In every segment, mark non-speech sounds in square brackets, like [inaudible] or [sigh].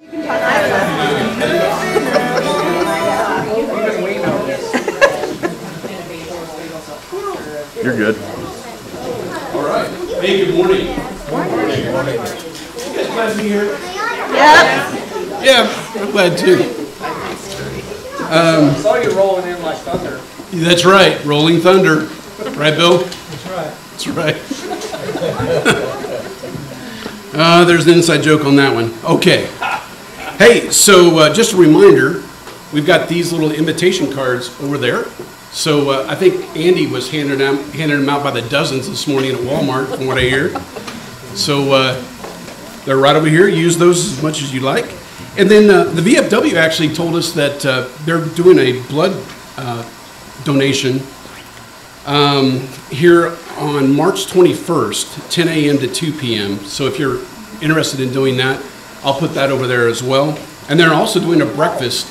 You're good. All right. Hey, good morning. Good morning. You guys glad to be here? Yep. Yeah, I'm glad too. I saw you rolling in like thunder. That's right, Rolling Thunder. Right, Bill? That's right. That's right. [laughs] Uh, there's an inside joke on that one. Okay. Hey, so uh, just a reminder, we've got these little invitation cards over there. So uh, I think Andy was handing them, handing them out by the dozens this morning at Walmart, from what I hear. So uh, they're right over here. Use those as much as you like. And then uh, the VFW actually told us that uh, they're doing a blood uh, donation um, here on March 21st, 10 a.m. to 2 p.m. So if you're interested in doing that, I'll put that over there as well. And they're also doing a breakfast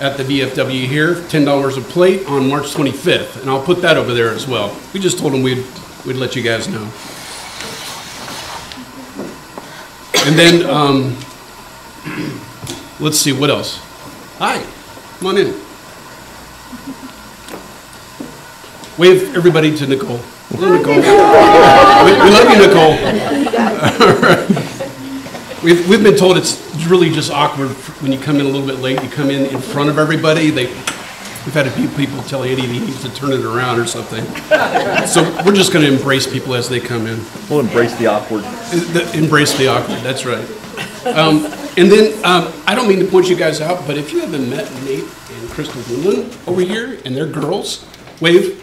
at the VFW here, $10 a plate on March 25th, and I'll put that over there as well. We just told them we'd, we'd let you guys know. And then, um, let's see, what else? Hi, come on in. Wave everybody to Nicole. Hello, Nicole. We love you, Nicole. All right. [laughs] [laughs] We've, we've been told it's really just awkward when you come in a little bit late, you come in in front of everybody, they, we've had a few people tell Eddie he needs to turn it around or something. So we're just gonna embrace people as they come in. We'll embrace the awkward. The- Embrace the awkward, that's right. Um, And then, um, I don't mean to point you guys out, but if you haven't met Nate and Crystal Woodland over here, and they're girls, wave.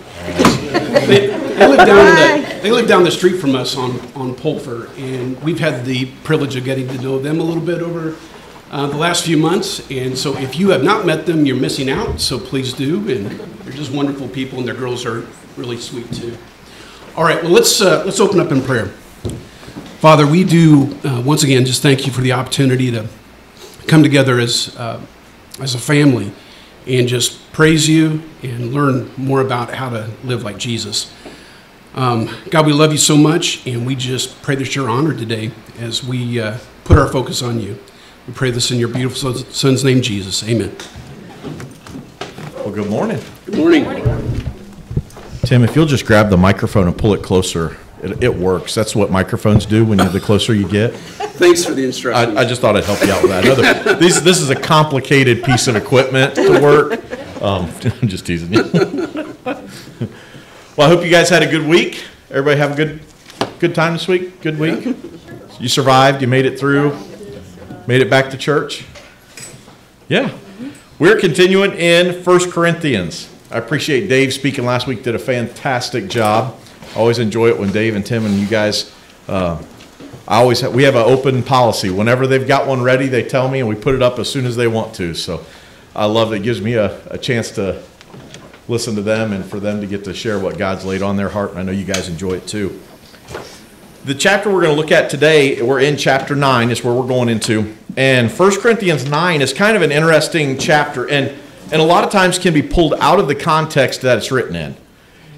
They they live down, the- they live down the street from us on, on Pulfer, and we've had the privilege of getting to know them a little bit over uh, the last few months. And so if you have not met them, you're missing out, so please do. And they're just wonderful people, and their girls are really sweet too. All right, well, let's, uh, let's open up in prayer. Father, we do, uh, once again, just thank you for the opportunity to come together as, uh, as a family and just praise you and learn more about how to live like Jesus. Um, God, we love you so much, and we just pray that you're honored today as we uh, put our focus on you. We pray this in your beautiful son's- son's name, Jesus. Amen. Well, good morning. Good morning. Tim, if you'll just grab the microphone and pull it closer, it, it works. That's what microphones do when you're the closer you get. [laughs] Thanks for the instructions. I, I just thought I'd help you out with that. I know that this, this is a complicated piece of equipment to work. Um, [laughs] I'm just teasing you. [laughs] Well, I hope you guys had a good week. Everybody have a good, good time this week? Good week? You survived, you made it through, made it back to church? Yeah. We're continuing in First Corinthians. I appreciate Dave speaking last week, did a fantastic job. Always enjoy it when Dave and Tim and you guys, uh, I always, have- we have an open policy. Whenever they've got one ready, they tell me and we put it up as soon as they want to. So I love it. It gives me a, a chance to listen to them and for them to get to share what God's laid on their heart. And I know you guys enjoy it too. The chapter we're going to look at today, we're in chapter 9, is where we're going into. And 1 Corinthians 9 is kind of an interesting chapter and, and a lot of times can be pulled out of the context that it's written in.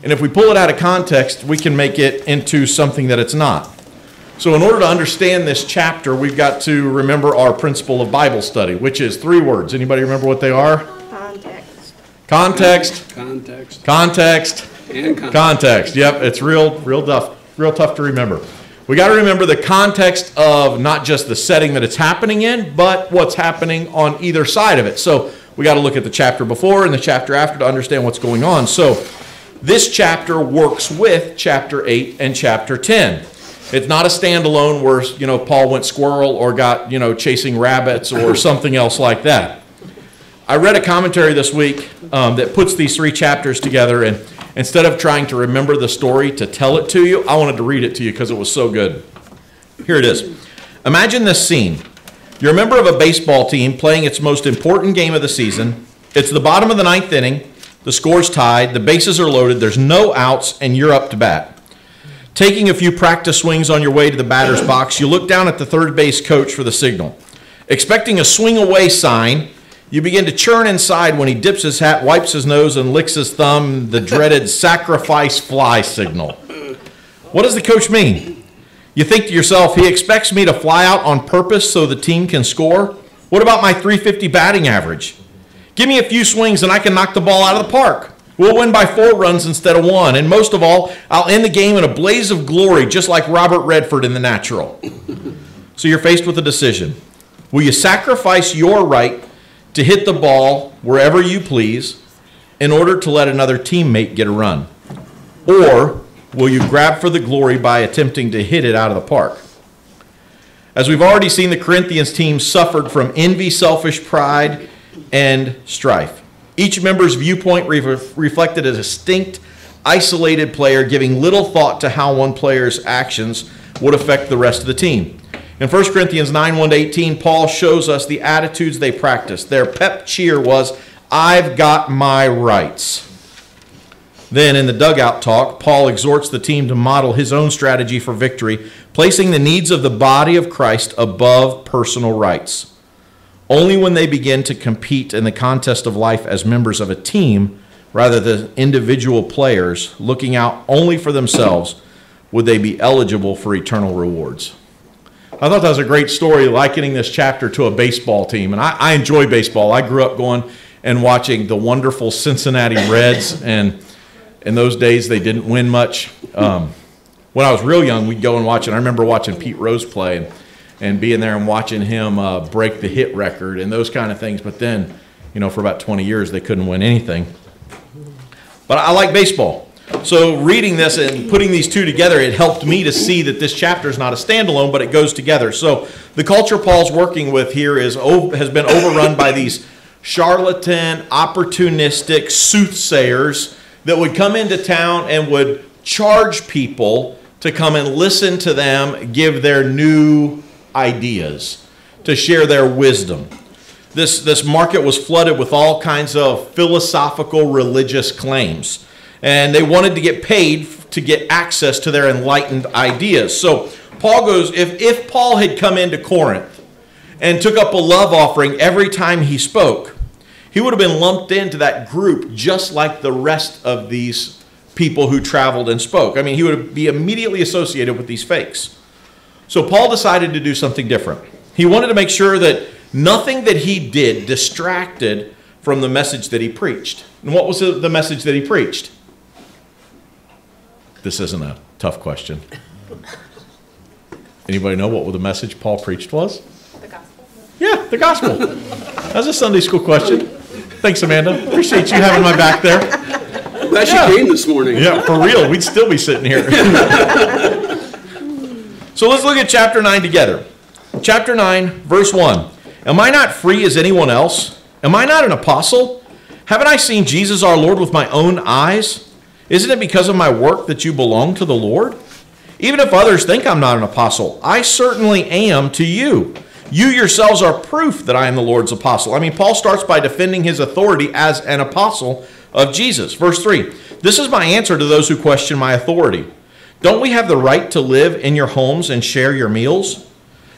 And if we pull it out of context, we can make it into something that it's not. So, in order to understand this chapter, we've got to remember our principle of Bible study, which is three words. Anybody remember what they are? Context. Context, Context context, and context. Context. Yep, it's real, real tough, real tough to remember. We got to remember the context of not just the setting that it's happening in, but what's happening on either side of it. So we got to look at the chapter before and the chapter after to understand what's going on. So this chapter works with chapter 8 and chapter 10. It's not a standalone where, you know, Paul went squirrel or got, you know, chasing rabbits or [coughs] something else like that. I read a commentary this week um, that puts these three chapters together, and instead of trying to remember the story to tell it to you, I wanted to read it to you because it was so good. Here it is. Imagine this scene. You're a member of a baseball team playing its most important game of the season. It's the bottom of the ninth inning. The score's tied. The bases are loaded. There's no outs, and you're up to bat. Taking a few practice swings on your way to the batter's box, you look down at the third base coach for the signal. Expecting a swing away sign, you begin to churn inside when he dips his hat, wipes his nose, and licks his thumb, the dreaded [laughs] sacrifice fly signal. What does the coach mean? You think to yourself, he expects me to fly out on purpose so the team can score? What about my 350 batting average? Give me a few swings and I can knock the ball out of the park. We'll win by four runs instead of one. And most of all, I'll end the game in a blaze of glory, just like Robert Redford in The Natural. So you're faced with a decision. Will you sacrifice your right to hit the ball wherever you please in order to let another teammate get a run? Or will you grab for the glory by attempting to hit it out of the park? As we've already seen, the Corinthians team suffered from envy, selfish pride, and strife. Each member's viewpoint re- reflected a distinct, isolated player, giving little thought to how one player's actions would affect the rest of the team. In 1 Corinthians 9 1 to 18, Paul shows us the attitudes they practiced. Their pep cheer was, I've got my rights. Then, in the dugout talk, Paul exhorts the team to model his own strategy for victory, placing the needs of the body of Christ above personal rights. Only when they begin to compete in the contest of life as members of a team, rather than individual players looking out only for themselves, would they be eligible for eternal rewards. I thought that was a great story, likening this chapter to a baseball team. And I, I enjoy baseball. I grew up going and watching the wonderful Cincinnati Reds, and in those days they didn't win much. Um, when I was real young, we'd go and watch it. I remember watching Pete Rose play and, and being there and watching him uh, break the hit record and those kind of things. But then, you know, for about 20 years, they couldn't win anything. But I like baseball. So reading this and putting these two together, it helped me to see that this chapter is not a standalone, but it goes together. So the culture Paul's working with here is has been overrun by these charlatan, opportunistic soothsayers that would come into town and would charge people to come and listen to them give their new ideas, to share their wisdom. This, this market was flooded with all kinds of philosophical religious claims and they wanted to get paid to get access to their enlightened ideas. So Paul goes, if, if Paul had come into Corinth and took up a love offering every time he spoke, he would have been lumped into that group just like the rest of these people who traveled and spoke. I mean, he would be immediately associated with these fakes. So Paul decided to do something different. He wanted to make sure that nothing that he did distracted from the message that he preached. And what was the message that he preached? This isn't a tough question. Anybody know what the message Paul preached was? The gospel. Yeah, the gospel. That's a Sunday school question. Thanks, Amanda. Appreciate you having my back there. Glad Yeah. she came this morning. Yeah, for real, we'd still be sitting here. [laughs] so let's look at chapter 9 together. Chapter 9, verse 1. Am I not free as anyone else? Am I not an apostle? Haven't I seen Jesus our Lord with my own eyes? Isn't it because of my work that you belong to the Lord? Even if others think I'm not an apostle, I certainly am to you. You yourselves are proof that I am the Lord's apostle. I mean, Paul starts by defending his authority as an apostle of Jesus. Verse 3 This is my answer to those who question my authority. Don't we have the right to live in your homes and share your meals?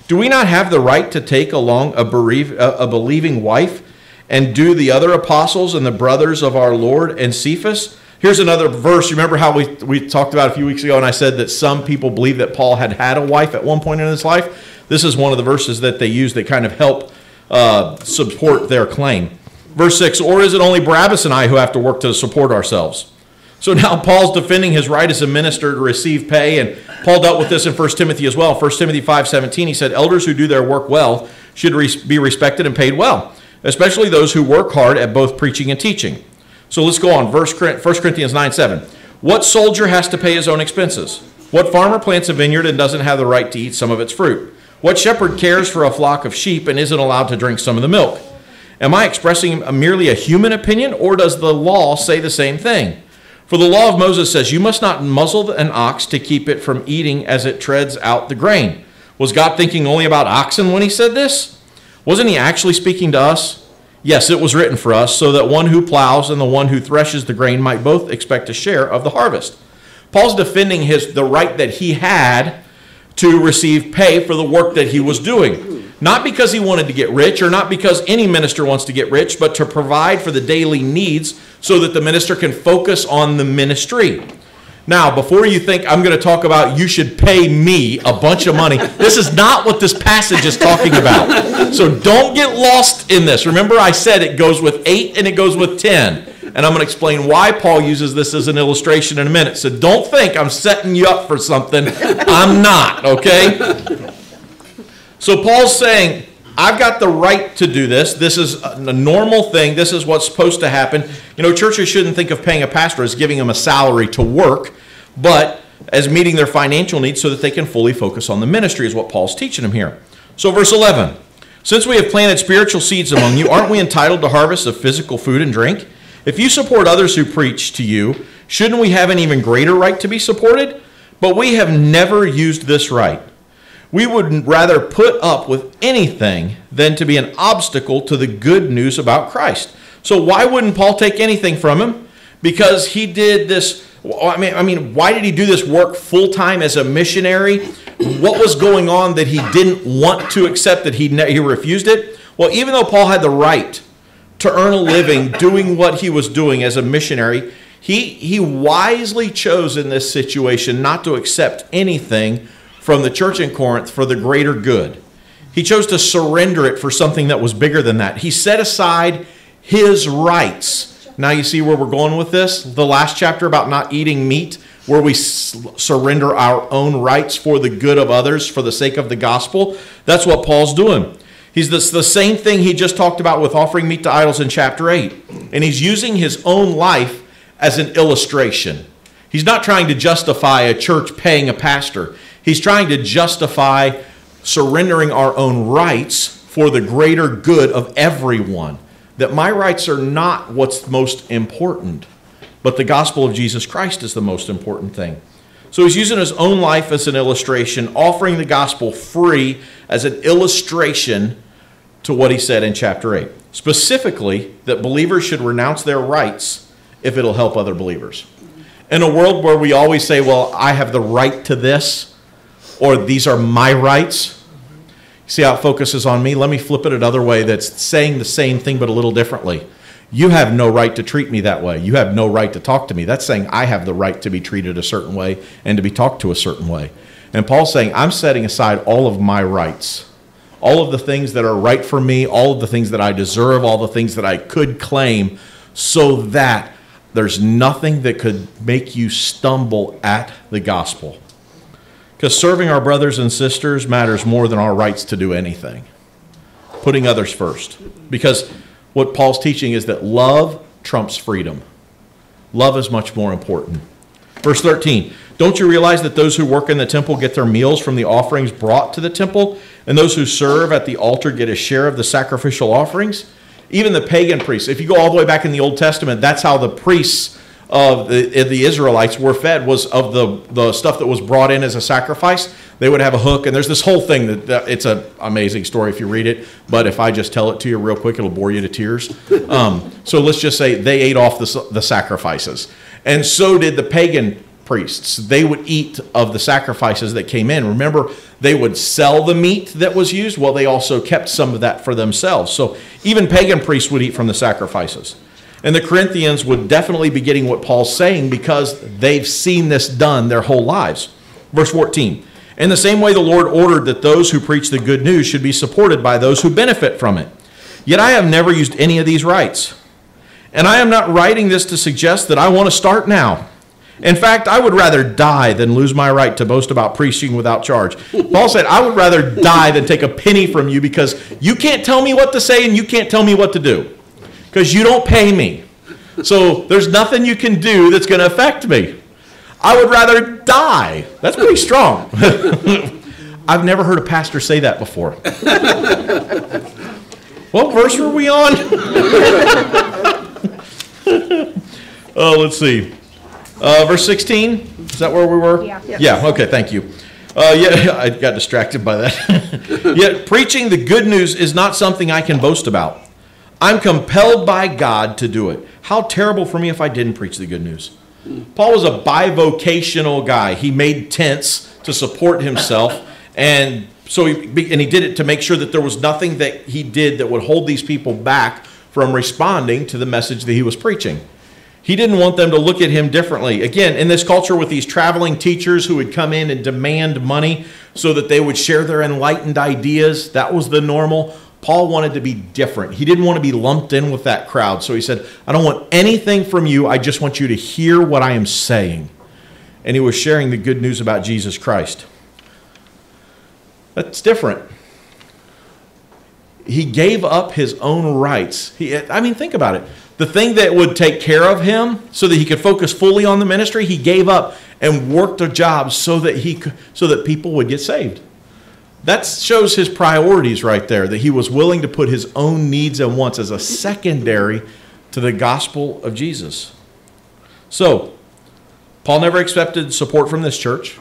Do we not have the right to take along a, bereave, a believing wife and do the other apostles and the brothers of our Lord and Cephas? Here's another verse. Remember how we, we talked about a few weeks ago, and I said that some people believe that Paul had had a wife at one point in his life? This is one of the verses that they use that kind of help uh, support their claim. Verse 6 Or is it only Barnabas and I who have to work to support ourselves? So now Paul's defending his right as a minister to receive pay, and Paul dealt with this in 1 Timothy as well. 1 Timothy 5:17, he said, Elders who do their work well should be respected and paid well, especially those who work hard at both preaching and teaching. So let's go on. Verse 1 Corinthians 9 7. What soldier has to pay his own expenses? What farmer plants a vineyard and doesn't have the right to eat some of its fruit? What shepherd cares for a flock of sheep and isn't allowed to drink some of the milk? Am I expressing a, merely a human opinion, or does the law say the same thing? For the law of Moses says, You must not muzzle an ox to keep it from eating as it treads out the grain. Was God thinking only about oxen when he said this? Wasn't he actually speaking to us? Yes, it was written for us, so that one who plows and the one who threshes the grain might both expect a share of the harvest. Paul's defending his the right that he had to receive pay for the work that he was doing. Not because he wanted to get rich or not because any minister wants to get rich, but to provide for the daily needs so that the minister can focus on the ministry. Now, before you think I'm going to talk about you should pay me a bunch of money, this is not what this passage is talking about. So don't get lost in this. Remember, I said it goes with eight and it goes with 10. And I'm going to explain why Paul uses this as an illustration in a minute. So don't think I'm setting you up for something. I'm not, okay? So Paul's saying, I've got the right to do this. This is a normal thing. This is what's supposed to happen. You know, churches shouldn't think of paying a pastor as giving them a salary to work, but as meeting their financial needs so that they can fully focus on the ministry, is what Paul's teaching them here. So, verse 11 Since we have planted spiritual seeds among you, aren't we entitled to harvest of physical food and drink? If you support others who preach to you, shouldn't we have an even greater right to be supported? But we have never used this right. We would rather put up with anything than to be an obstacle to the good news about Christ. So why wouldn't Paul take anything from him? Because he did this. I mean, I mean, why did he do this work full time as a missionary? What was going on that he didn't want to accept that he he refused it? Well, even though Paul had the right to earn a living doing what he was doing as a missionary, he he wisely chose in this situation not to accept anything from the church in Corinth for the greater good. He chose to surrender it for something that was bigger than that. He set aside his rights. Now, you see where we're going with this? The last chapter about not eating meat, where we surrender our own rights for the good of others for the sake of the gospel. That's what Paul's doing. He's the, the same thing he just talked about with offering meat to idols in chapter 8. And he's using his own life as an illustration. He's not trying to justify a church paying a pastor. He's trying to justify surrendering our own rights for the greater good of everyone. That my rights are not what's most important, but the gospel of Jesus Christ is the most important thing. So he's using his own life as an illustration, offering the gospel free as an illustration to what he said in chapter 8. Specifically, that believers should renounce their rights if it'll help other believers. In a world where we always say, well, I have the right to this, or these are my rights. See how it focuses on me? Let me flip it another way that's saying the same thing but a little differently. You have no right to treat me that way. You have no right to talk to me. That's saying I have the right to be treated a certain way and to be talked to a certain way. And Paul's saying, I'm setting aside all of my rights, all of the things that are right for me, all of the things that I deserve, all the things that I could claim, so that there's nothing that could make you stumble at the gospel. Because serving our brothers and sisters matters more than our rights to do anything. Putting others first. Because what Paul's teaching is that love trumps freedom. Love is much more important. Verse 13 Don't you realize that those who work in the temple get their meals from the offerings brought to the temple, and those who serve at the altar get a share of the sacrificial offerings? Even the pagan priests, if you go all the way back in the Old Testament, that's how the priests of the, the Israelites were fed was of the, the stuff that was brought in as a sacrifice. They would have a hook, and there's this whole thing that, that it's an amazing story if you read it. But if I just tell it to you real quick, it'll bore you to tears. [laughs] Um, so let's just say they ate off the, the sacrifices, and so did the pagan priests. They would eat of the sacrifices that came in. Remember, they would sell the meat that was used. Well, they also kept some of that for themselves. So even pagan priests would eat from the sacrifices. And the Corinthians would definitely be getting what Paul's saying because they've seen this done their whole lives. Verse 14 In the same way, the Lord ordered that those who preach the good news should be supported by those who benefit from it. Yet I have never used any of these rights. And I am not writing this to suggest that I want to start now. In fact, I would rather die than lose my right to boast about preaching without charge. Paul said, I would rather die than take a penny from you because you can't tell me what to say and you can't tell me what to do because you don't pay me. So there's nothing you can do that's going to affect me. I would rather die. That's pretty strong. [laughs] I've never heard a pastor say that before. [laughs] what verse were we on? oh, [laughs] let's see. Uh, verse 16? Is that where we were? Yeah. Yeah, okay, thank you. Uh, yeah, I got distracted by that. Yet preaching the good news is not something I can boast about. I'm compelled by God to do it. How terrible for me if I didn't preach the good news. Paul was a bivocational guy. He made tents to support himself, and so he, and he did it to make sure that there was nothing that he did that would hold these people back from responding to the message that he was preaching. He didn't want them to look at him differently. Again, in this culture with these traveling teachers who would come in and demand money so that they would share their enlightened ideas, that was the normal. Paul wanted to be different. He didn't want to be lumped in with that crowd. So he said, I don't want anything from you. I just want you to hear what I am saying. And he was sharing the good news about Jesus Christ. That's different. He gave up his own rights. He, I mean, think about it. The thing that would take care of him so that he could focus fully on the ministry, he gave up and worked a job so that he could, so that people would get saved. That shows his priorities right there, that he was willing to put his own needs and wants as a secondary to the gospel of Jesus. So, Paul never accepted support from this church.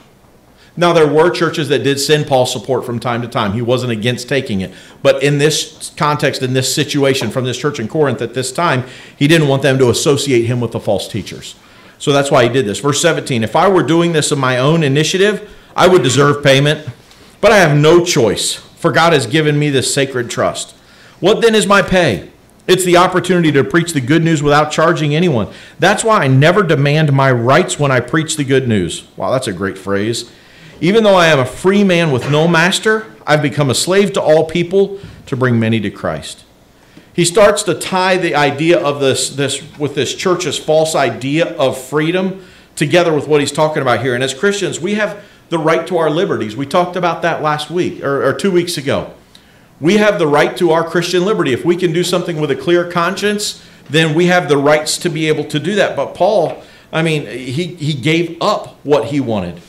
Now, there were churches that did send Paul support from time to time. He wasn't against taking it. But in this context, in this situation from this church in Corinth at this time, he didn't want them to associate him with the false teachers. So that's why he did this. Verse 17 If I were doing this of my own initiative, I would deserve payment, but I have no choice, for God has given me this sacred trust. What then is my pay? It's the opportunity to preach the good news without charging anyone. That's why I never demand my rights when I preach the good news. Wow, that's a great phrase. Even though I am a free man with no master, I've become a slave to all people to bring many to Christ. He starts to tie the idea of this, this with this church's false idea of freedom together with what he's talking about here. And as Christians, we have the right to our liberties. We talked about that last week or, or two weeks ago. We have the right to our Christian liberty. If we can do something with a clear conscience, then we have the rights to be able to do that. But Paul, I mean, he, he gave up what he wanted.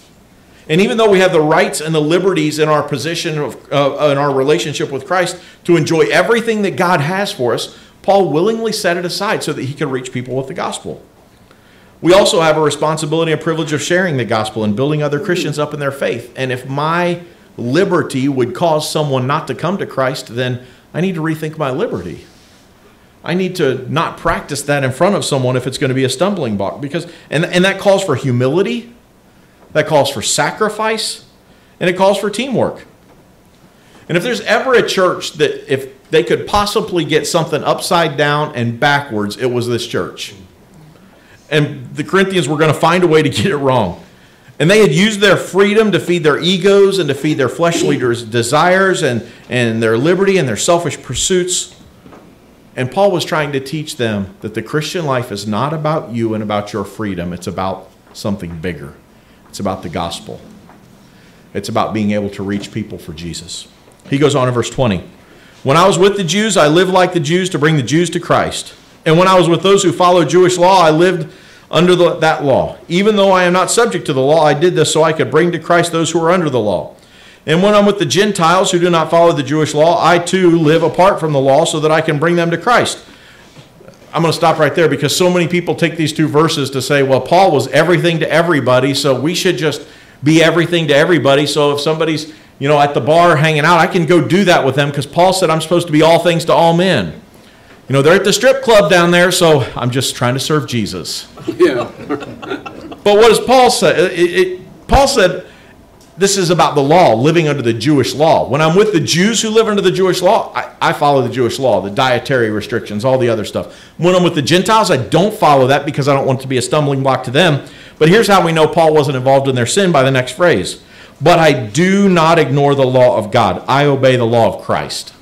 And even though we have the rights and the liberties in our position of uh, in our relationship with Christ to enjoy everything that God has for us, Paul willingly set it aside so that he could reach people with the gospel. We also have a responsibility and privilege of sharing the gospel and building other Christians up in their faith. And if my liberty would cause someone not to come to Christ, then I need to rethink my liberty. I need to not practice that in front of someone if it's going to be a stumbling block because and, and that calls for humility that calls for sacrifice, and it calls for teamwork. And if there's ever a church that, if they could possibly get something upside down and backwards, it was this church. And the Corinthians were going to find a way to get it wrong. And they had used their freedom to feed their egos and to feed their fleshly desires and, and their liberty and their selfish pursuits. And Paul was trying to teach them that the Christian life is not about you and about your freedom, it's about something bigger. It's about the gospel. It's about being able to reach people for Jesus. He goes on in verse 20. When I was with the Jews, I lived like the Jews to bring the Jews to Christ. And when I was with those who follow Jewish law, I lived under the, that law. Even though I am not subject to the law, I did this so I could bring to Christ those who are under the law. And when I'm with the Gentiles who do not follow the Jewish law, I too live apart from the law so that I can bring them to Christ. I'm going to stop right there because so many people take these two verses to say, well, Paul was everything to everybody, so we should just be everything to everybody. So if somebody's, you know, at the bar hanging out, I can go do that with them because Paul said I'm supposed to be all things to all men. You know, they're at the strip club down there, so I'm just trying to serve Jesus. Yeah. but what does Paul say? It, it, Paul said, this is about the law, living under the Jewish law. When I'm with the Jews who live under the Jewish law, I, I, follow the Jewish law, the dietary restrictions, all the other stuff. When I'm with the Gentiles, I don't follow that because I don't want to be a stumbling block to them. But here's how we know Paul wasn't involved in their sin by the next phrase. But I do not ignore the law of God. I obey the law of Christ.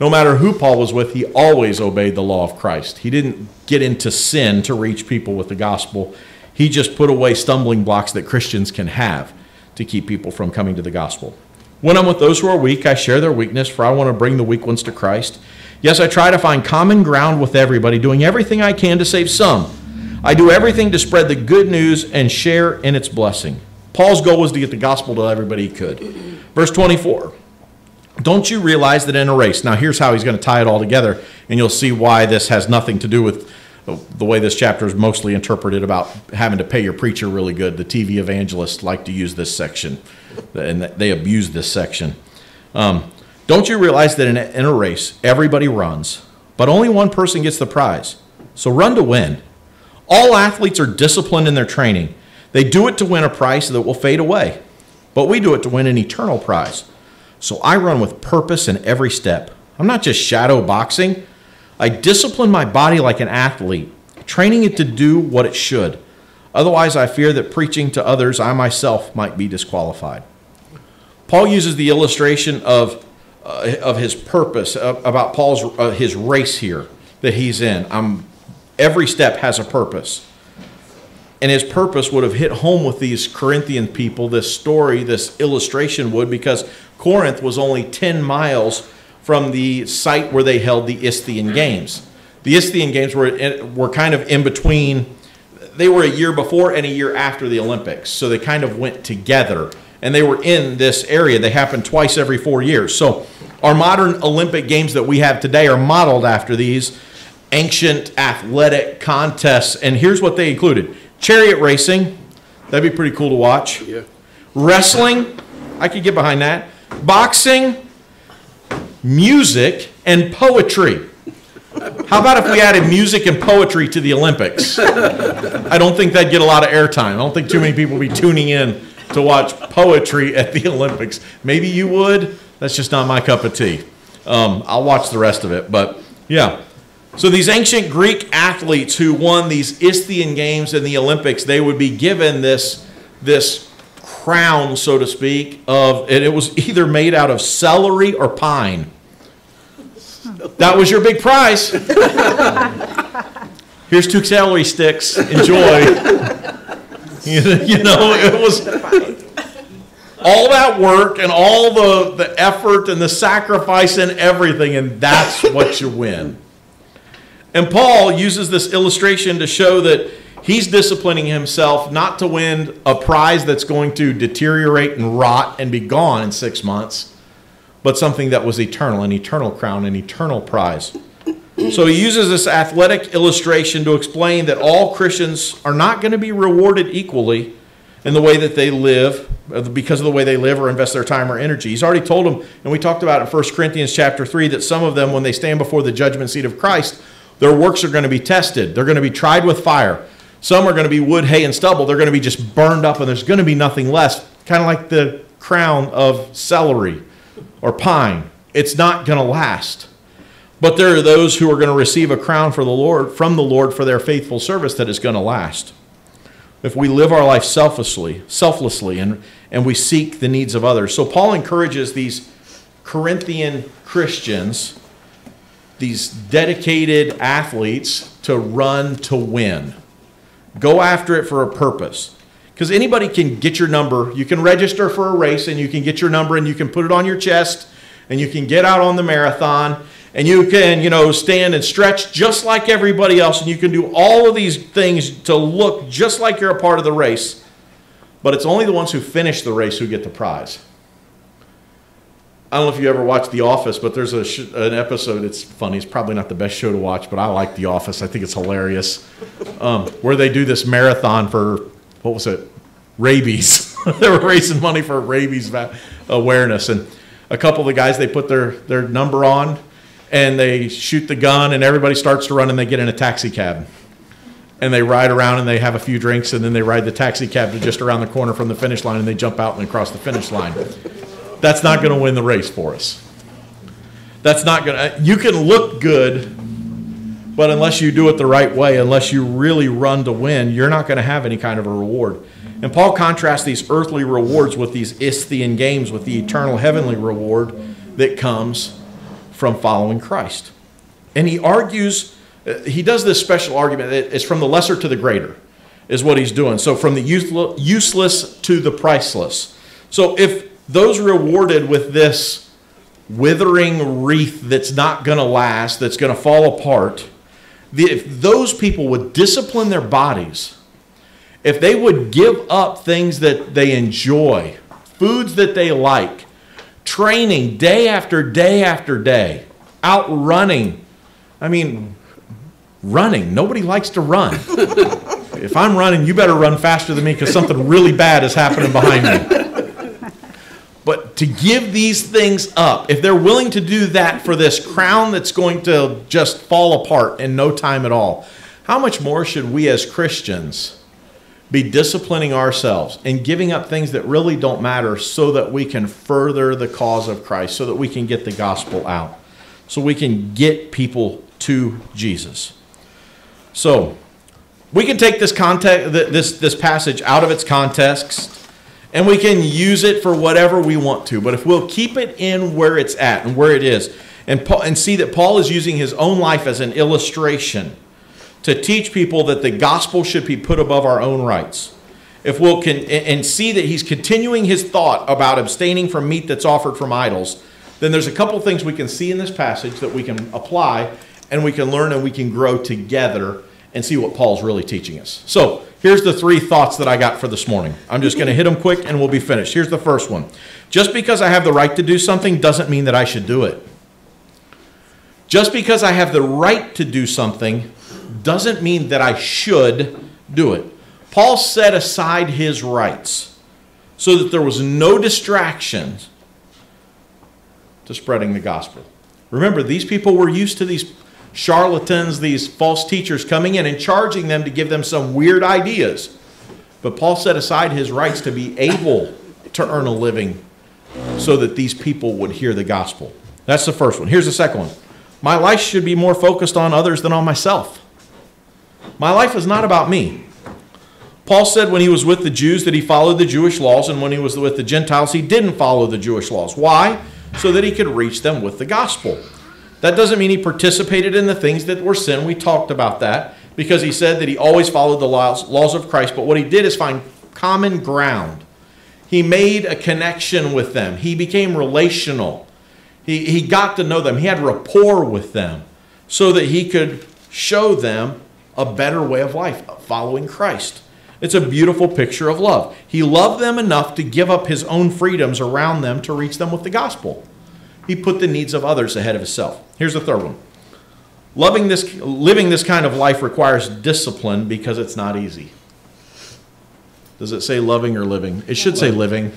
No matter who Paul was with, he always obeyed the law of Christ. He didn't get into sin to reach people with the gospel. He just put away stumbling blocks that Christians can have to keep people from coming to the gospel. When I'm with those who are weak, I share their weakness, for I want to bring the weak ones to Christ. Yes, I try to find common ground with everybody, doing everything I can to save some. I do everything to spread the good news and share in its blessing. Paul's goal was to get the gospel to everybody he could. Verse 24 Don't you realize that in a race, now here's how he's going to tie it all together, and you'll see why this has nothing to do with the way this chapter is mostly interpreted about having to pay your preacher really good. The TV evangelists like to use this section, and they abuse this section. Um, don't you realize that in a, in a race, everybody runs, but only one person gets the prize? So run to win. All athletes are disciplined in their training. They do it to win a prize that will fade away, but we do it to win an eternal prize. So I run with purpose in every step. I'm not just shadow boxing. I discipline my body like an athlete, training it to do what it should. Otherwise, I fear that preaching to others, I myself might be disqualified. Paul uses the illustration of, uh, of his purpose, uh, about Paul's uh, his race here that he's in. I'm, every step has a purpose. And his purpose would have hit home with these Corinthian people, this story, this illustration would, because Corinth was only 10 miles from the site where they held the Isthmian Games. The Isthmian Games were, eh, were kind of in between, they were a year before and a year after the Olympics. So they kind of went together. And they were in this area. They happened twice every four years. So our modern Olympic Games that we have today are modeled after these ancient athletic contests. And here's what they included chariot racing, that'd be pretty cool to watch. Yeah. Wrestling, I could get behind that. Boxing, music, and poetry. How about if we added music and poetry to the Olympics? I don't think that'd get a lot of airtime. I don't think too many people would be tuning in to watch poetry at the Olympics. Maybe you would. That's just not my cup of tea. Um, I'll watch the rest of it, but yeah. So these ancient Greek athletes who won these Isthmian games in the Olympics, they would be given this this crown, so to speak, of and it was either made out of celery or pine. That was your big prize. [laughs] Here's two celery sticks. Enjoy. [laughs] you know, it was all that work and all the, the effort and the sacrifice and everything, and that's what you win. And Paul uses this illustration to show that he's disciplining himself not to win a prize that's going to deteriorate and rot and be gone in six months, but something that was eternal, an eternal crown, an eternal prize. So he uses this athletic illustration to explain that all Christians are not going to be rewarded equally in the way that they live uh, because of the way they live or invest their time or energy. He's already told them, and we talked about in 1 Corinthians chapter 3, that some of them, when they stand before the judgment seat of Christ, their works are going to be tested. They're going to be tried with fire. Some are going to be wood, hay, and stubble. They're going to be just burned up, and there's going to be nothing less. Kind of like the crown of celery or pine. It's not going to last. But there are those who are going to receive a crown for the Lord from the Lord for their faithful service that is going to last. If we live our life selflessly, selflessly, and, and we seek the needs of others. So Paul encourages these Corinthian Christians, these dedicated athletes, to run to win. Go after it for a purpose. Because anybody can get your number. You can register for a race and you can get your number and you can put it on your chest and you can get out on the marathon and you can, you know, stand and stretch just like everybody else, and you can do all of these things to look just like you're a part of the race. But it's only the ones who finish the race who get the prize. I don't know if you ever watched The Office, but there's a sh- an episode. It's funny. It's probably not the best show to watch, but I like The Office. I think it's hilarious. Um, where they do this marathon for what was it? Rabies. [laughs] they were raising money for rabies awareness, and a couple of the guys they put their their number on, and they shoot the gun, and everybody starts to run, and they get in a taxi cab, and they ride around, and they have a few drinks, and then they ride the taxi cab to just around the corner from the finish line, and they jump out and across the finish line. That's not going to win the race for us. That's not going to. You can look good, but unless you do it the right way, unless you really run to win, you're not going to have any kind of a reward. And Paul contrasts these earthly rewards with these Isthmian games, with the eternal heavenly reward that comes from following Christ. And he argues, uh, he does this special argument. It's from the lesser to the greater, is what he's doing. So from the useless to the priceless. So if those rewarded with this withering wreath that's not going to last, that's going to fall apart, if those people would discipline their bodies, if they would give up things that they enjoy, foods that they like, training day after day after day, out running. I mean, running. Nobody likes to run. [laughs] if I'm running, you better run faster than me because something really bad is happening behind me. But to give these things up, if they're willing to do that for this crown that's going to just fall apart in no time at all, how much more should we as Christians be disciplining ourselves and giving up things that really don't matter so that we can further the cause of Christ, so that we can get the gospel out, so we can get people to Jesus? So, we can take this context, this this passage out of its context, and we can use it for whatever we want to. But if we'll keep it in where it's at and where it is, and Paul, and see that Paul is using his own life as an illustration to teach people that the gospel should be put above our own rights. If we'll can, and see that he's continuing his thought about abstaining from meat that's offered from idols, then there's a couple things we can see in this passage that we can apply and we can learn and we can grow together and see what Paul's really teaching us. So, here's the three thoughts that I got for this morning. I'm just going to hit them quick and we'll be finished. Here's the first one Just because I have the right to do something doesn't mean that I should do it. Just because I have the right to do something doesn't mean that I should do it. Paul set aside his rights so that there was no distractions to spreading the gospel. Remember, these people were used to these charlatans, these false teachers coming in and charging them to give them some weird ideas. But Paul set aside his rights to be able to earn a living so that these people would hear the gospel. That's the first one. Here's the second one. My life should be more focused on others than on myself. My life is not about me. Paul said when he was with the Jews that he followed the Jewish laws, and when he was with the Gentiles, he didn't follow the Jewish laws. Why? So that he could reach them with the gospel. That doesn't mean he participated in the things that were sin. We talked about that because he said that he always followed the laws, laws of Christ. But what he did is find common ground. He made a connection with them, he became relational. He, he got to know them, he had rapport with them so that he could show them a better way of life, following Christ. It's a beautiful picture of love. He loved them enough to give up his own freedoms around them to reach them with the gospel. He put the needs of others ahead of himself. Here's the third one. Loving this, living this kind of life requires discipline because it's not easy. Does it say loving or living? It should say living.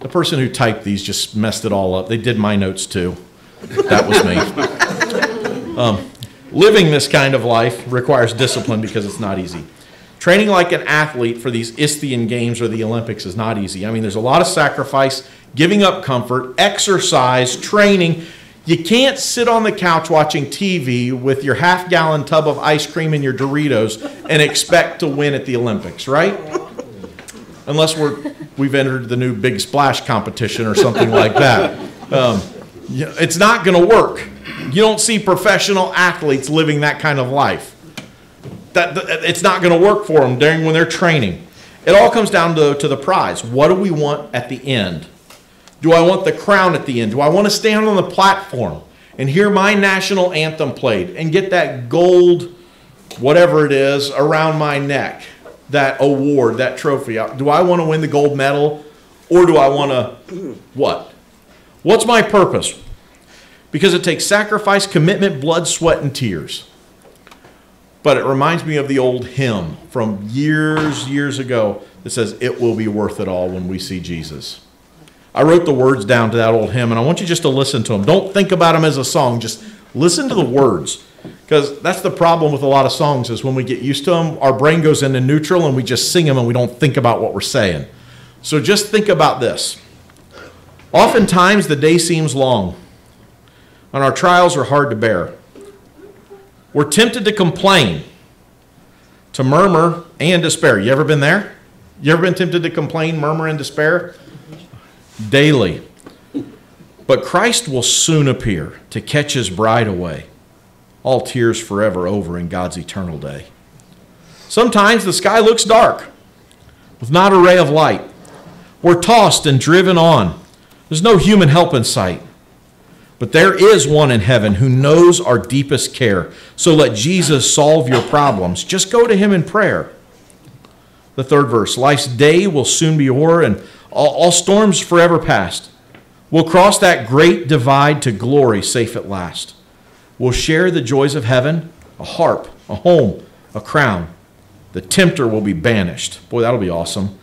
The person who typed these just messed it all up. They did my notes too. That was me. [laughs] Um, living this kind of life requires discipline because it's not easy. Training like an athlete for these Isthmian Games or the Olympics is not easy. I mean, there's a lot of sacrifice, giving up comfort, exercise, training. You can't sit on the couch watching TV with your half gallon tub of ice cream and your Doritos and expect to win at the Olympics, right? Unless we're, we've entered the new Big Splash competition or something like that. Um, it's not going to work. You don't see professional athletes living that kind of life that, it's not going to work for them during when they're training. It all comes down to, to the prize. What do we want at the end? Do I want the crown at the end? Do I want to stand on the platform and hear my national anthem played and get that gold, whatever it is, around my neck, that award, that trophy? Uh, do I want to win the gold medal or do I want to what? What's my purpose? Because it takes sacrifice, commitment, blood, sweat, and tears. But it reminds me of the old hymn from years, years ago that says, It will be worth it all when we see Jesus. I wrote the words down to that old hymn, and I want you just to listen to them. Don't think about them as a song, just listen to the words. Because that's the problem with a lot of songs is when we get used to them, our brain goes into neutral and we just sing them and we don't think about what we're saying. So just think about this. Oftentimes the day seems long and our trials are hard to bear. We're tempted to complain, to murmur, and despair. You ever been there? You ever been tempted to complain, murmur, and despair? Daily. But Christ will soon appear to catch his bride away, all tears forever over in God's eternal day. Sometimes the sky looks dark, with not a ray of light. We're tossed and driven on. There's no human help in sight. But there is one in heaven who knows our deepest care. So let Jesus solve your problems. Just go to him in prayer. The third verse Life's day will soon be o'er and all, all storms forever past. We'll cross that great divide to glory safe at last. We'll share the joys of heaven a harp, a home, a crown. The tempter will be banished. Boy, that'll be awesome.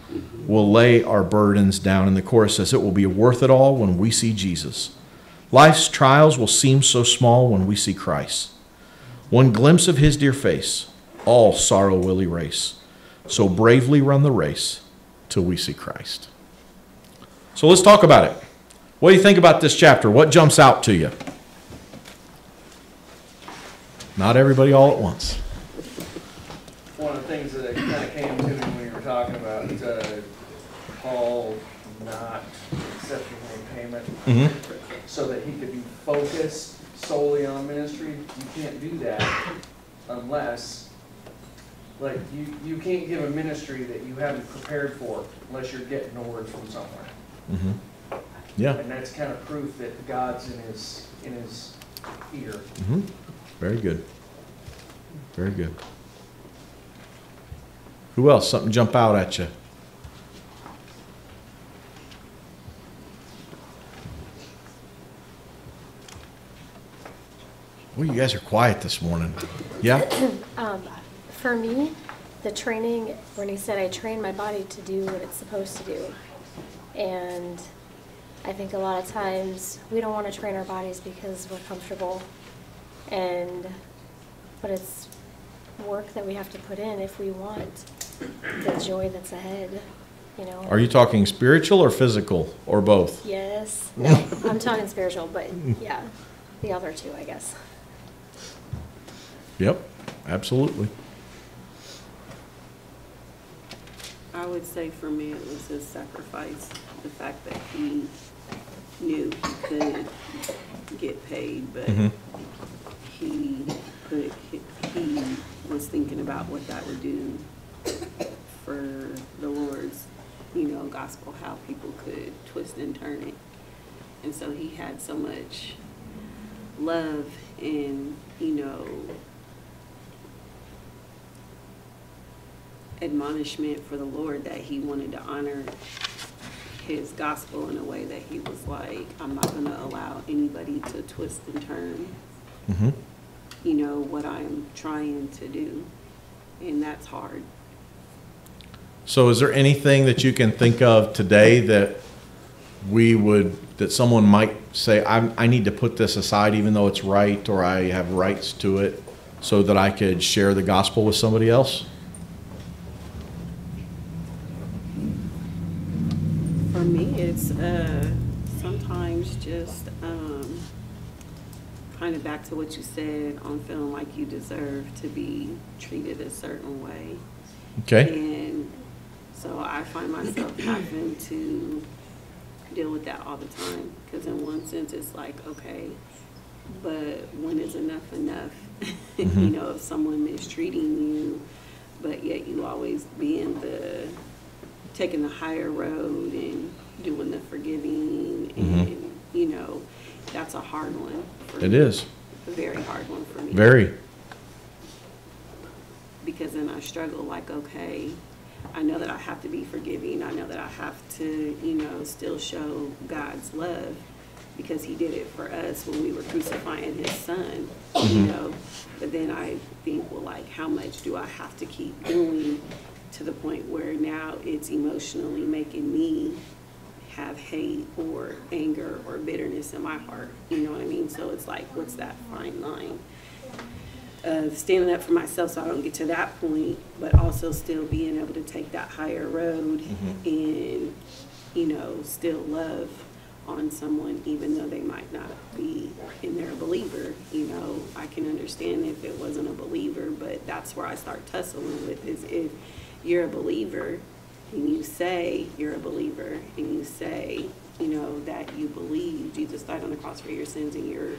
We'll lay our burdens down. And the chorus says, It will be worth it all when we see Jesus. Life's trials will seem so small when we see Christ. One glimpse of his dear face, all sorrow will erase. So bravely run the race till we see Christ. So let's talk about it. What do you think about this chapter? What jumps out to you? Not everybody all at once. One of the things that kind of came to me when you were talking about, uh, Paul not accepting any payment Mhm. so that he could be focused solely on ministry. You can't do that unless, like, you, you can't give a ministry that you haven't prepared for unless you're getting a word from somewhere. Mhm. Yeah. And that's kind of proof that God's in his, in his ear. Mm-hmm. Very good. Very good. Who else? Something jump out at you? Well, you guys are quiet this morning. Yeah? [coughs] Um, for me, the training, when he said I train my body to do what it's supposed to do. And I think a lot of times we don't want to train our bodies because we're comfortable. And, but it's work that we have to put in if we want the joy that's ahead, you know? Are you talking spiritual or physical or both? Yes. [laughs] No, I'm talking spiritual, but yeah, the other two, I guess. Yep, absolutely. I would say for me, it was his sacrifice, the fact that he knew he could get paid, but Mhm. he put, he was thinking about what that would do for the Lord's, you know, gospel, how people could twist and turn it. And so he had so much love and, you know, admonishment for the Lord that he wanted to honor his gospel in a way that he was like, I'm not gonna allow anybody to twist and turn, hmm you know, what I'm trying to do. And that's hard. So is there anything that you can think of today that we would, that someone might say, I, I need to put this aside even though it's right, or I have rights to it, so that I could share the gospel with somebody else? Kind of back to what you said on feeling like you deserve to be treated a certain way. Okay? And so I find myself having to deal with that all the time. Because in one sense, it's like, okay, but when is enough enough? [laughs] you Mhm. know, if someone mistreating you, but yet you always being the, taking the higher road and doing the forgiving Mhm. and, you know, that's a hard one. for It is, A very hard one for me very. because then I struggle like, okay, I know that I have to be forgiving. I know that I have to, you know, still show God's love because he did it for us when we were crucifying his son, you Mhm. know. But then I think, well, like, how much do I have to keep doing to the point where now it's emotionally making me have hate or anger or bitterness in my heart? You know what I mean? So it's like, what's that fine line? of standing up for myself so I don't get to that point, but also still being able to take that higher road Mhm. and, you know, still love on someone even though they might not be in their believer. You know, I can understand if it wasn't a believer, but that's where I start tussling with is if you're a believer and you say you're a believer and you say, you know, that you believe Jesus died on the cross for your sins and you're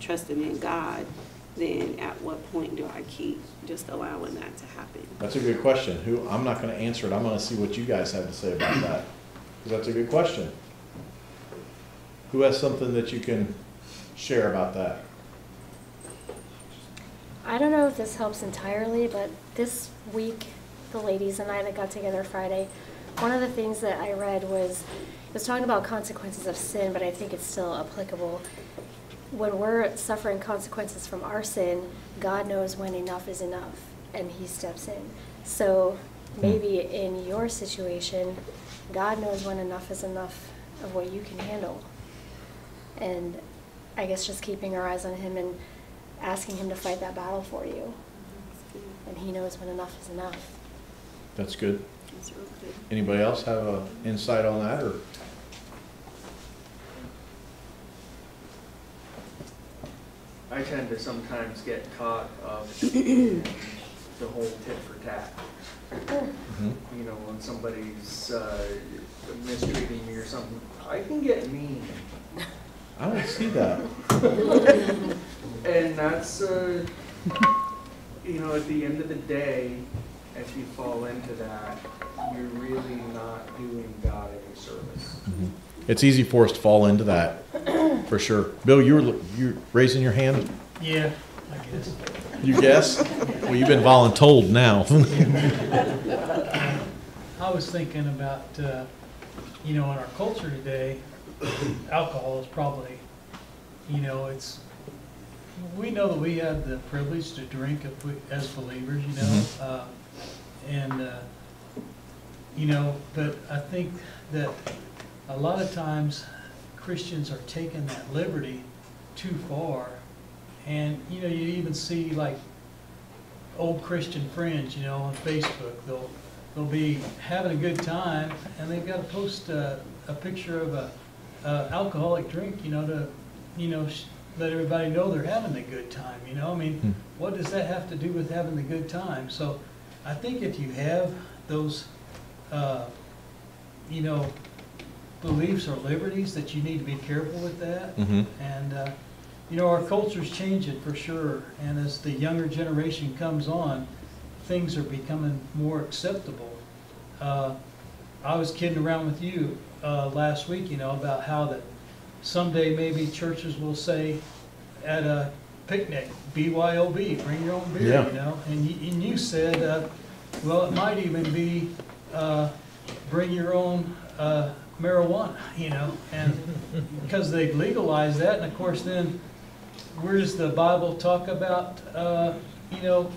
trusting in God, then at what point do I keep just allowing that to happen? That's a good question. Who, I'm not gonna answer it. I'm gonna see what you guys have to say about that. Because that's a good question. Who has something that you can share about that? I don't know if this helps entirely, but this week, the ladies and I that got together Friday, one of the things that I read was, it was talking about consequences of sin, but I think it's still applicable. When we're suffering consequences from our sin, God knows when enough is enough, and He steps in. So hmm. maybe in your situation, God knows when enough is enough of what you can handle. And I guess just keeping our eyes on Him and asking Him to fight that battle for you. And He knows when enough is enough. That's good. That's real good. Anybody else have a insight on that, or? I tend to sometimes get caught of [coughs] the whole tit for tat. You know, when somebody's, uh, mistreating me or something, I can get mean. I don't see that. And that's, uh, you know, at the end of the day, if you fall into that, you're really not doing God any service. It's easy for us to fall into that, for sure. Bill, you were, you raising your hand? Yeah, I guess. You guess? Well, you've been voluntold now. [laughs] I was thinking about, uh, you know, in our culture today, alcohol is probably, you know, it's, we know that we have the privilege to drink if we- as believers, you know, uh, and, uh, you know, but I think that a lot of times Christians are taking that liberty too far. And, you know, you even see like old Christian friends, you know, on Facebook. They'll they'll be having a good time, and they've got to post a, a picture of a, a alcoholic drink, you know, to you know sh- let everybody know they're having a good time. You know, I mean, what does that have to do with having the good time? So, I think if you have those, uh, you know, beliefs or liberties, that you need to be careful with that. Mhm. And, uh, you know, our culture's changing for sure, and as the younger generation comes on, things are becoming more acceptable. Uh, I was kidding around with you uh, last week, you know, about how that someday maybe churches will say at a picnic, BYOB, bring your own beer, Yeah. you know? And you, and you said, uh, well, it might even be uh, bring your own uh, marijuana, you know? And [laughs] because they've legalized that, and of course then, where does the Bible talk about, uh, you know,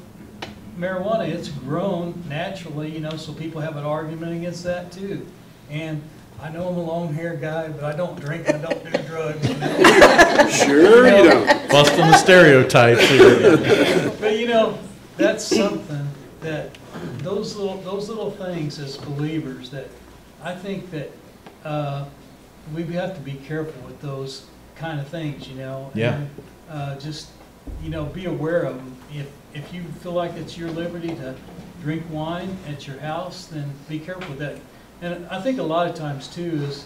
marijuana? It's grown naturally, you know, so people have an argument against that too. And I know I'm a long-haired guy, but I don't drink, I don't do drugs. you know? Sure you don't. Busting the stereotypes here. But you know, that's something that, those little, those little things as believers, that I think that, uh, we have to be careful with those kind of things, you know? Yeah. And, Uh, just, you know, be aware of them. If, if you feel like it's your liberty to drink wine at your house, then be careful with that. And I think a lot of times too is,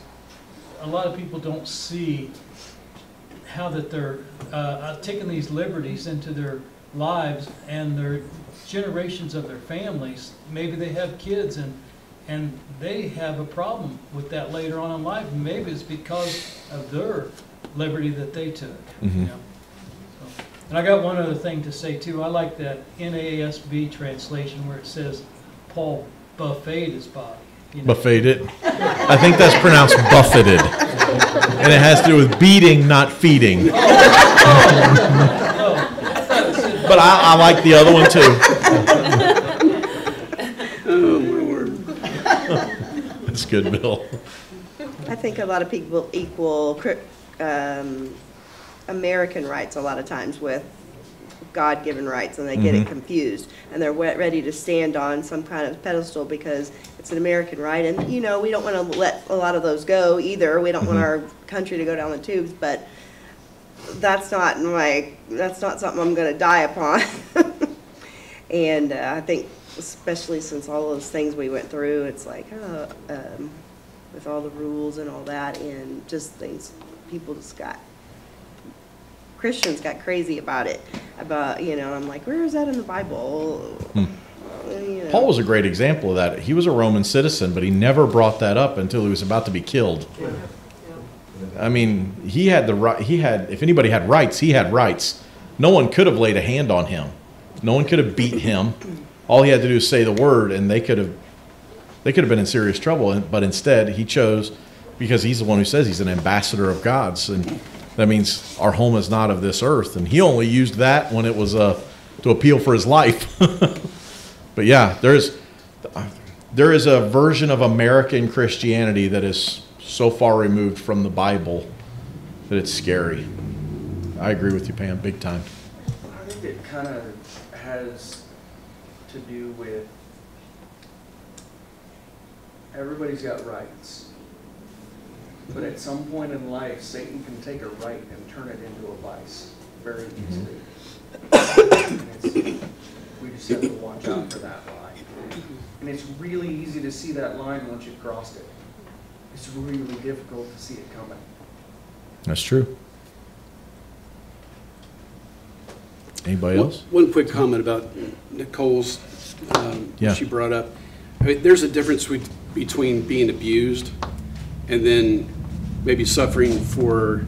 a lot of people don't see how that they're uh, uh, taking these liberties into their lives and their generations of their families. Maybe they have kids and, and they have a problem with that later on in life. Maybe it's because of their liberty that they took, you Mhm. know. So- And I got one other thing to say too. I like that NASB translation where it says Paul buffeted his body. You know. Buffeted. I think that's pronounced buffeted. And it has to do with beating, not feeding. Oh, [laughs] But I, I like the other one too. That's good, Bill. I think a lot of people equal um, American rights a lot of times with God-given rights, and they get it Mhm. confused. And they're ready to stand on some kind of pedestal because it's an American right. And, you know, we don't want to let a lot of those go either. We don't want Mhm. our country to go down the tubes, but that's not my, that's not something I'm going to die upon. [laughs] And uh, I think especially since all those things we went through, it's like, uh, um, with all the rules and all that, and just things, people just got, Christians got crazy about it, about, you know, I'm like, where is that in the Bible? Hmm. Paul was a great example of that. He was a Roman citizen, but he never brought that up until he was about to be killed. I mean, he had the right, he had, if anybody had rights, he had rights. No one could have laid a hand on him. No one could have beat him. All he had to do is say the word and they could have, they could have been in serious trouble. But instead, he chose, because he's the one who says he's an ambassador of God's. And that means our home is not of this earth. And he only used that when it was, uh, to appeal for his life. [laughs] But yeah, there's there is a version of American Christianity that is so far removed from the Bible that it's scary. I agree with you, Pam, big time. I think it kind of has to do with everybody's got rights. But at some point in life, Satan can take a right and turn it into a vice very easily. Mm-hmm. And it's- We just have to watch out for that line. And it's really easy to see that line once you've crossed it. It's really difficult to see it coming. That's true. Anybody One- else? One quick comment about Nicole's, um, Yeah. she brought up. I mean, there's a difference we- between being abused and then maybe suffering for,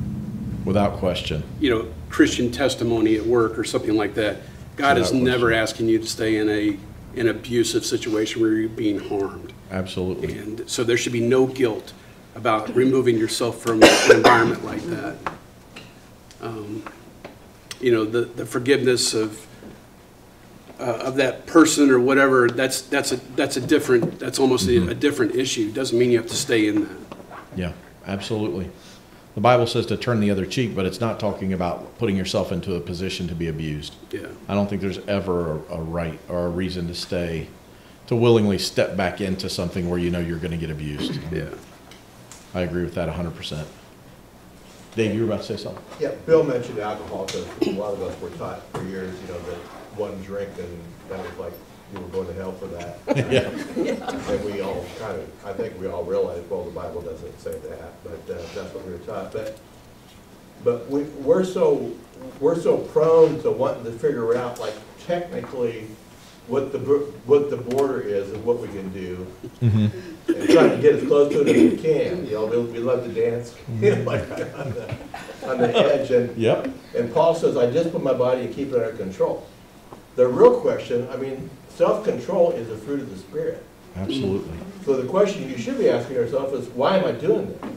Without question. you know, Christian testimony at work or something like that. God is never asking you to stay in a, an abusive situation where you're being harmed. Absolutely. And so there should be no guilt about removing yourself from an environment like that. Um, You know, the, the forgiveness of, uh, of that person or whatever, that's, that's a, that's a different, that's almost a a different issue. Doesn't mean you have to stay in that. Yeah, absolutely. The Bible says to turn the other cheek, but it's not talking about putting yourself into a position to be abused. Yeah. I don't think there's ever a, a right or a reason to stay, to willingly step back into something where you know you're going to get abused. [clears throat] Yeah. I agree with that 100%. Dave, you were about to say something? Yeah, Bill mentioned alcohol, because a lot of us were taught for years, you know, that one drink and that was like, you were going to hell for that. [laughs] Yeah. And we all kind of, I think we all realized, well, the Bible doesn't say that, but uh, that's what we were taught. But, but we, we're so, we're so prone to wanting to figure out, like, technically, what the, what the border is and what we can do. And trying to get as close to it as we can, you know, we, we love to dance, [laughs] you know, like, on the, on the edge, and Yep. and Paul says, I discipline my body and keep it under control. The real question, I mean, self-control is a fruit of the Spirit. Absolutely. So the question you should be asking yourself is, why am I doing this?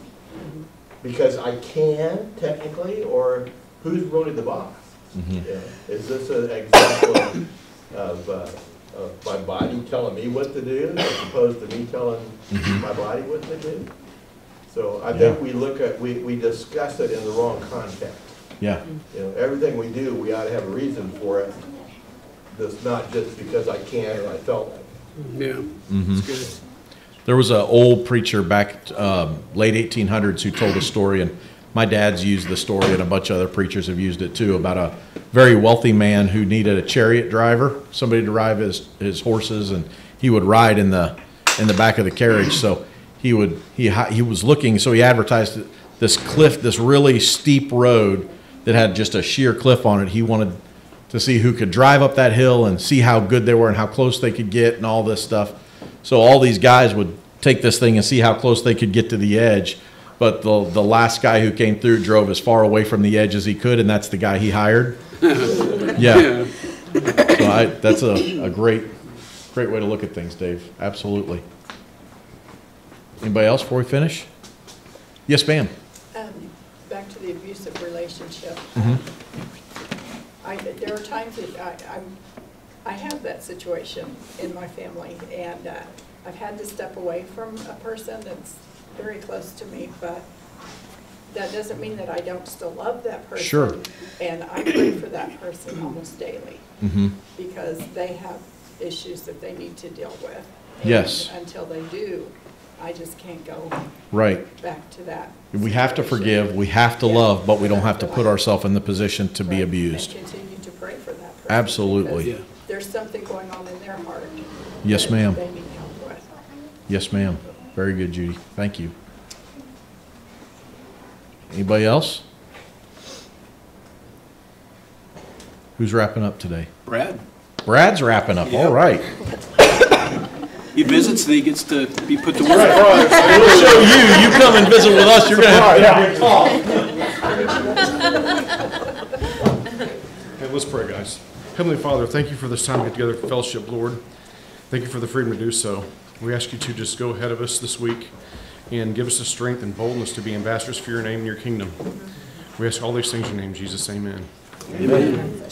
Because I can technically, or who's really the boss? Mhm. Yeah. Is this an example of- of, uh, of my body telling me what to do as opposed to me telling my body what to do? So I think we look at, we, we discuss it in the wrong context. Yeah. You know, everything we do, we ought to have a reason for it. That's not just because I can or I felt like. it. Yeah. Mhm. It's good. There was an old preacher back um, late 1800s who told a story, and my dad's used the story, and a bunch of other preachers have used it too, about a very wealthy man who needed a chariot driver, somebody to drive his, his horses, and he would ride in the in the back of the carriage. So he would he he was looking, so he advertised this cliff, this really steep road that had just a sheer cliff on it. He wanted to see who could drive up that hill and see how good they were and how close they could get and all this stuff. So all these guys would take this thing and see how close they could get to the edge. But the the last guy who came through drove as far away from the edge as he could, and that's the guy he hired. [laughs] Yeah. So I, that's a, a great, great way to look at things, Dave. Absolutely. Anybody else before we finish? Yes, ma'am. Um, Back to the abusive relationship. Mhm. I, there are times that I, I'm, I have that situation in my family, and uh, I've had to step away from a person that's very close to me, but that doesn't mean that I don't still love that person. Sure. And I pray for that person almost daily, Mm-hmm. because they have issues that they need to deal with. Yes. Until they do, I just can't go Right. back to that. We have to forgive, we have to Yeah. love, but we don't have to put ourselves in the position to be abused. And continue to pray for that person. Absolutely. Yeah. There's something going on in their heart. Yes, ma'am. They need help with. Yes, ma'am. Very good, Judy. Thank you. Anybody else? Who's wrapping up today? Brad, Brad's wrapping up. All right. [laughs] he visits and he gets to be put to work. [laughs] We'll show you. You come and visit with us. You're gonna have to Okay, let's pray, guys. Heavenly Father, thank you for this time to get together for fellowship, Lord. Thank you for the freedom to do so. We ask you to just go ahead of us this week and give us the strength and boldness to be ambassadors for your name and your kingdom. We ask all these things in your name, Jesus. Amen. Amen.